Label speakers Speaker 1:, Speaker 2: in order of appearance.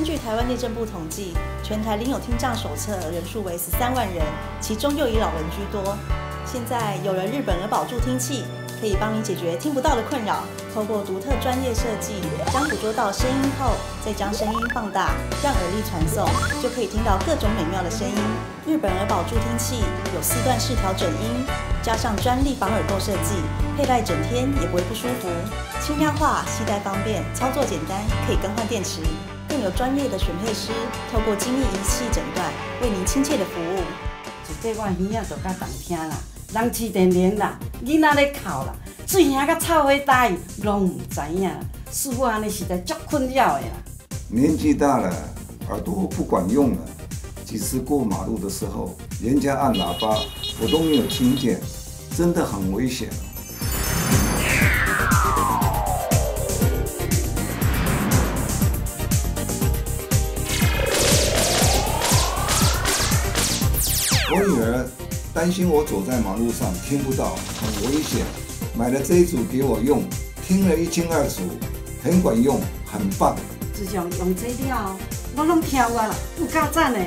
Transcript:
Speaker 1: 根据台湾内政部统计，全台领有听障手册人数为十三万人，其中又以老人居多。现在有了日本耳保助听器，可以帮你解决听不到的困扰。透过独特专业设计，将捕捉到声音后，再将声音放大，让耳力传送，就可以听到各种美妙的声音。日本耳保助听器有四段式调整音，加上专利防耳垢设计，佩戴整天也不会不舒服。轻量化，携带方便，操作简单，可以更换电池。更有专业的选配师，透过精密仪器诊断，为您亲切的服务。
Speaker 2: 一个我耳仔就较动听啦，人气电铃啦，囡仔咧哭啦，水声甲臭火大，拢唔知影。师傅安尼实在足困扰的啦。
Speaker 3: 年纪大了，耳朵不管用了，几次过马路的时候，人家按喇叭，我都没有听见，真的很危险。我女儿担心我走在马路上听不到，很危险，买了这一组给我用，听了一清二楚，很管用，很棒。
Speaker 2: 自从用这了，我拢听过啦，有够赞的。